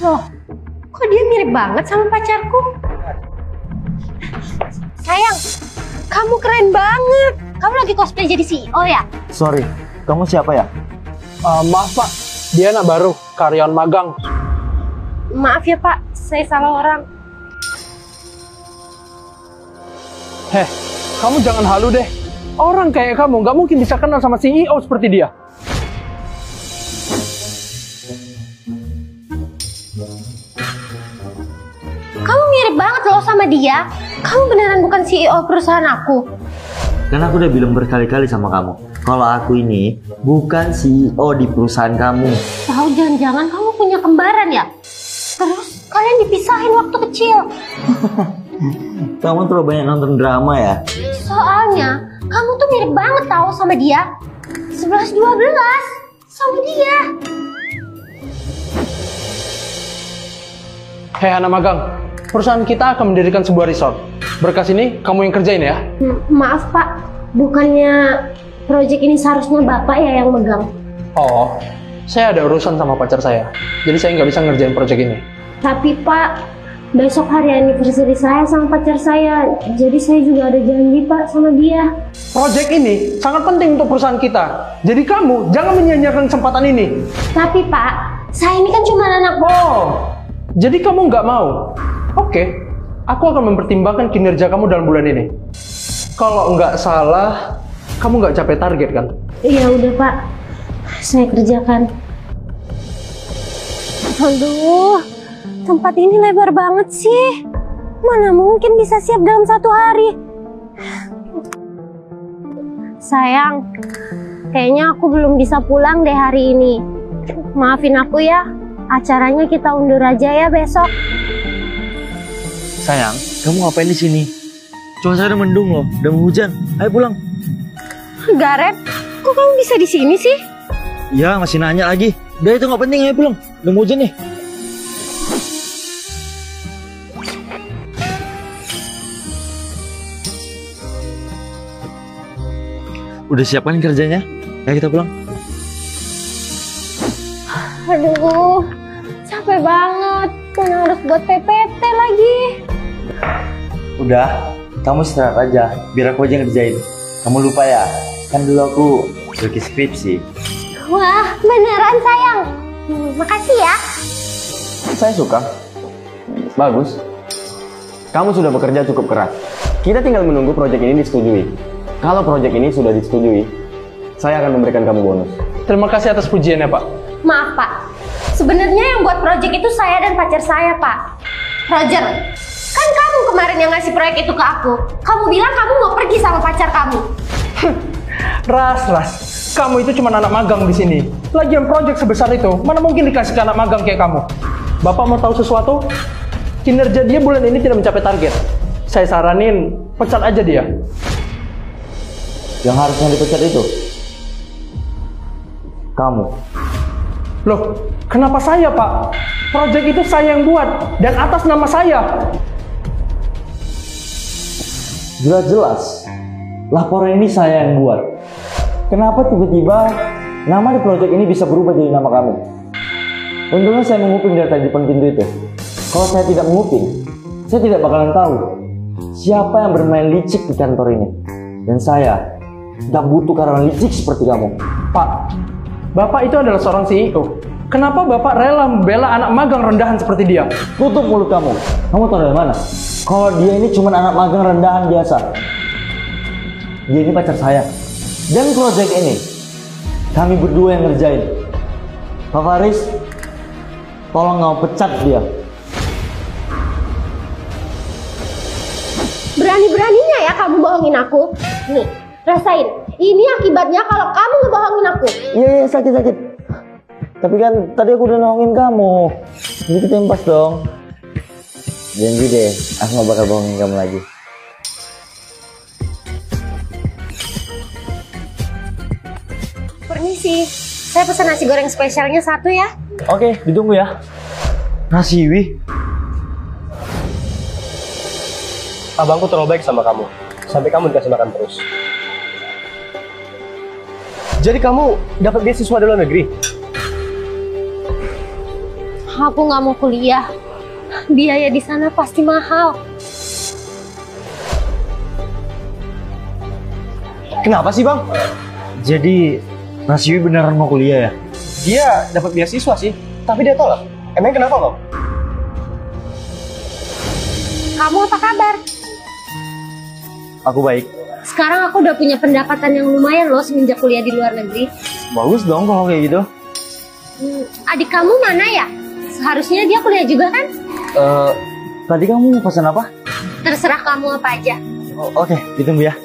Loh, kok dia mirip banget sama pacarku? Sayang, kamu keren banget. Kamu lagi cosplay jadi CEO ya? Sorry, kamu siapa ya? Uh, maaf pak, dia anak baru, karyawan magang. Maaf ya pak, saya salah orang. Heh, kamu jangan halu deh. Orang kayak kamu nggak mungkin bisa kenal sama CEO seperti dia. Dia. Kamu beneran bukan CEO perusahaan aku. Kan aku udah bilang berkali-kali sama kamu, kalau aku ini bukan CEO di perusahaan kamu. Tahu jangan-jangan kamu punya kembaran ya? Terus kalian dipisahin waktu kecil. Kamu terlalu banyak nonton drama ya? Soalnya kamu tuh mirip banget tahu sama dia. 11 12 sama dia. Hei anak magang, perusahaan kita akan mendirikan sebuah resort. Berkas ini kamu yang kerjain ya. Maaf Pak, bukannya proyek ini seharusnya Bapak ya yang megang. Oh, saya ada urusan sama pacar saya. Jadi saya nggak bisa ngerjain proyek ini. Tapi Pak, besok hari anniversary saya sama pacar saya. Jadi saya juga ada janji Pak sama dia. Proyek ini sangat penting untuk perusahaan kita. Jadi kamu jangan menyia-nyiakan kesempatan ini. Tapi Pak, saya ini kan cuma anak Oh, jadi kamu nggak mau? Oke, aku akan mempertimbangkan kinerja kamu dalam bulan ini. Kalau nggak salah, kamu nggak capai target kan? Ya udah Pak, saya kerjakan. Aduh, tempat ini lebar banget sih. Mana mungkin bisa siap dalam satu hari? Sayang, kayaknya aku belum bisa pulang deh hari ini. Maafin aku ya, acaranya kita undur aja ya besok. Sayang, kamu ngapain di sini? Cuaca udah mendung loh, udah mau hujan. Ayo pulang. Garet, kok kamu bisa di sini sih? Ya, masih nanya lagi. Udah itu nggak penting, ayo pulang. Udah mau hujan nih. Udah siapkan kerjanya? Ya kita pulang. Aduh, capek banget. Mana harus buat PPT lagi. Udah, kamu istirahat aja. Biar aku aja ngerjain. Kamu lupa ya? Kan dulu aku lagi skripsi. Wah, beneran sayang. Hmm, makasih ya. Saya suka. Bagus. Kamu sudah bekerja cukup keras. Kita tinggal menunggu proyek ini disetujui. Kalau proyek ini sudah disetujui, saya akan memberikan kamu bonus. Terima kasih atas pujiannya, Pak. Maaf Pak, sebenarnya yang buat proyek itu saya dan pacar saya Pak. Roger, kan kamu kemarin yang ngasih proyek itu ke aku. Kamu bilang kamu mau pergi sama pacar kamu. Ras, ras. Kamu itu cuma anak magang di sini. Lagian proyek sebesar itu, mana mungkin dikasih ke anak magang kayak kamu? Bapak mau tahu sesuatu? Kinerja dia bulan ini tidak mencapai target. Saya saranin pecat aja dia. Yang harusnya dipecat itu. Kamu. Loh, kenapa saya, Pak? Proyek itu saya yang buat dan atas nama saya. Jelas-jelas. Laporan ini saya yang buat. Kenapa tiba-tiba nama di proyek ini bisa berubah jadi nama kamu? Untungnya saya menguping dari tadi depan pintu itu. Kalau saya tidak menguping, saya tidak bakalan tahu siapa yang bermain licik di kantor ini. Dan saya tidak butuh karyawan licik seperti kamu. Pak, Bapak itu adalah seorang CEO. Kenapa Bapak rela membela anak magang rendahan seperti dia? Tutup mulut kamu. Kamu tahu dari mana? Kalau dia ini cuma anak magang rendahan biasa. Dia ini pacar saya. Dan proyek ini kami berdua yang ngerjain. Pak Faris, tolong nggak pecat dia. Berani-beraninya ya kamu bohongin aku. Nih, rasain. Ini akibatnya kalau kamu Iya iya sakit sakit. Tapi kan tadi aku udah nolongin kamu. Jadi kita impas dong. Janji deh, aku nggak bakal bohongin kamu lagi. Permisi, saya pesan nasi goreng spesialnya satu ya. Oke, ditunggu ya. Nasi wih. Abangku terlalu baik sama kamu. Sampai kamu dikasih makan terus. Jadi kamu dapat beasiswa di luar negeri? Aku nggak mau kuliah. Biaya di sana pasti mahal. Kenapa sih bang? Jadi Mas Yui beneran mau kuliah ya? Dia dapat beasiswa sih, tapi dia tolak. Emangnya kenapa bang? Kamu apa kabar? Aku baik. Sekarang aku udah punya pendapatan yang lumayan loh semenjak kuliah di luar negeri. Bagus dong kalau kayak gitu. Hmm, adik kamu mana ya? Seharusnya dia kuliah juga kan? Eh, tadi kamu mau pesan apa? Terserah kamu apa aja. Oh, Oke, ditunggu ya.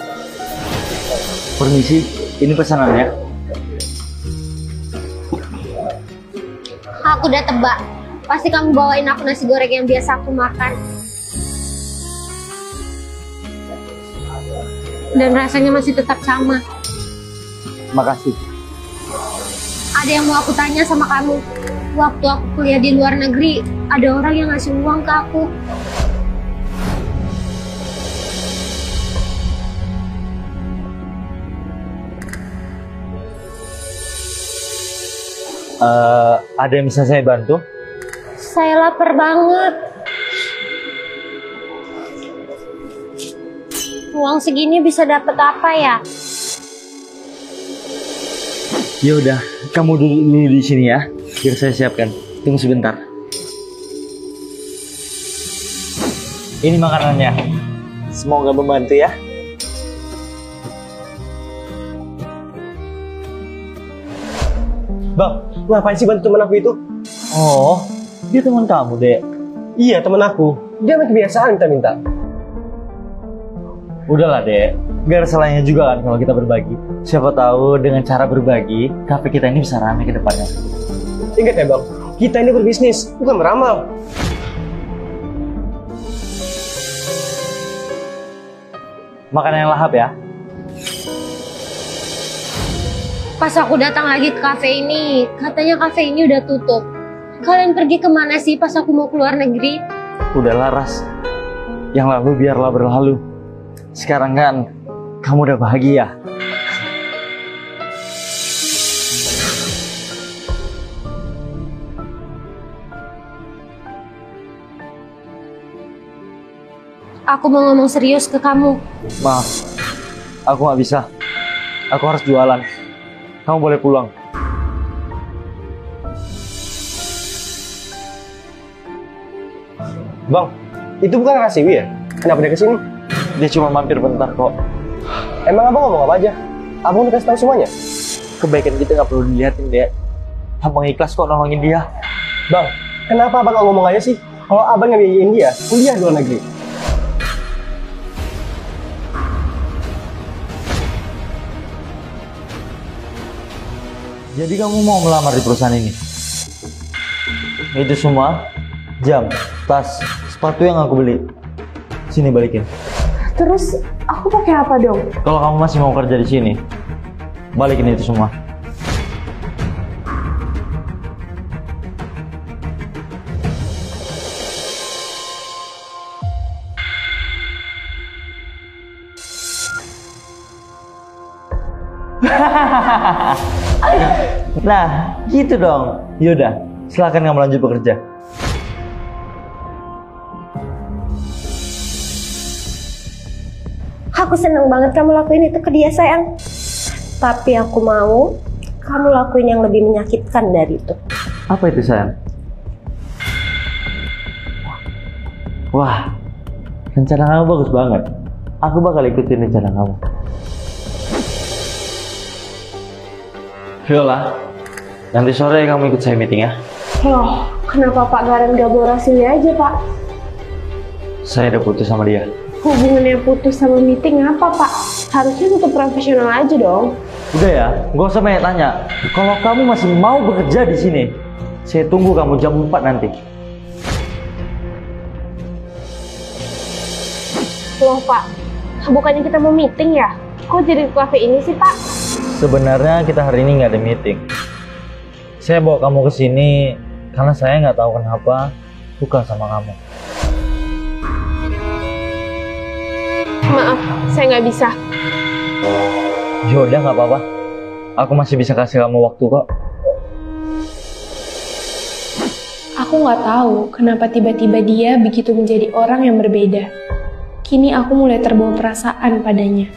Permisi, ini pesanannya. Aku udah tebak. Pasti kamu bawain aku nasi goreng yang biasa aku makan. Dan rasanya masih tetap sama. Makasih. Ada yang mau aku tanya sama kamu. Waktu aku kuliah di luar negeri, ada orang yang ngasih uang ke aku. Eh, ada yang bisa saya bantu? Saya lapar banget. Uang segini bisa dapat apa ya? Ya udah, kamu duduk dulu di sini ya. Biar saya siapkan. Tunggu sebentar. Ini makanannya. Semoga membantu ya. Bang, ngapain sih bantu teman aku itu? Oh, dia teman kamu, Dek. Iya teman aku. Dia kebiasaan minta-minta. Udahlah, Dek. Gak ada salahnya juga kan kalau kita berbagi. Siapa tahu dengan cara berbagi, kafe kita ini bisa ramai ke depannya. Ingat ya bang, kita ini berbisnis, bukan meramal. Makanan yang lahap ya. Pas aku datang lagi ke kafe ini, katanya kafe ini udah tutup. Kalian pergi ke mana sih pas aku mau keluar negeri? Udahlah, Ras. Yang lalu biarlah berlalu. Sekarang kan, kamu udah bahagia. Aku mau ngomong serius ke kamu. Maaf, aku nggak bisa. Aku harus jualan. Kamu boleh pulang. Bang, itu bukan Rasiwi ya? Kenapa dia ke sini? Dia cuma mampir bentar kok. Emang abang ngomong apa aja? Abang udah kasih tahu semuanya? Kebaikan kita nggak perlu dilihatin, Dek. Abang ikhlas kok nolongin dia. Bang, kenapa abang nggak ngomong aja sih? Kalau abang yang biayain dia, kuliah di luar negeri. Jadi kamu mau melamar di perusahaan ini? Itu semua jam, tas, sepatu yang aku beli. Sini balikin. Terus aku pakai apa dong? Kalau kamu masih mau kerja di sini, balikin itu semua. nah, gitu dong. Yaudah, silakan kamu lanjut bekerja. Aku seneng banget kamu lakuin itu ke dia sayang. Tapi aku mau kamu lakuin yang lebih menyakitkan dari itu. Apa itu sayang? Wah, rencana kamu bagus banget. Aku bakal ikutin rencana kamu. Viola, nanti sore kamu ikut saya meeting ya. Loh, kenapa Pak Garen gak bawa aja Pak? Saya udah putus sama dia. Hubungannya putus sama meeting apa Pak? Harusnya tetap profesional aja dong. Udah ya, gak usah banyak tanya. Kalau kamu masih mau bekerja di sini, saya tunggu kamu jam 4 nanti. Loh Pak, bukannya kita mau meeting ya? Kok jadi ke cafe ini sih Pak? Sebenarnya kita hari ini nggak ada meeting. Saya bawa kamu ke sini karena saya nggak tahu kenapa suka sama kamu. Maaf, saya nggak bisa. Yaudah nggak apa-apa. Aku masih bisa kasih kamu waktu kok. Aku nggak tahu kenapa tiba-tiba dia begitu menjadi orang yang berbeda. Kini aku mulai terbawa perasaan padanya.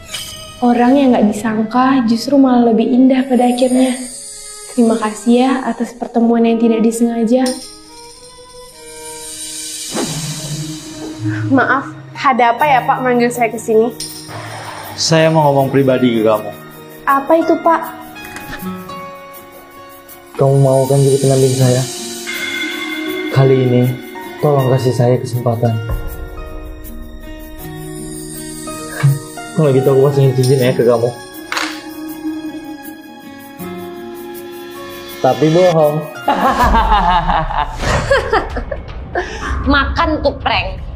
Orang yang nggak disangka justru malah lebih indah pada akhirnya. Terima kasih ya atas pertemuan yang tidak disengaja. Maaf, ada apa ya Pak manggil saya ke sini? Saya mau ngomong pribadi ke kamu. Apa itu Pak? Kamu mau kan jadi pendamping saya? Kali ini, tolong kasih saya kesempatan. Kalau gitu aku pasangin cincin ya ke kamu. Tapi bohong. Makan tuh prank.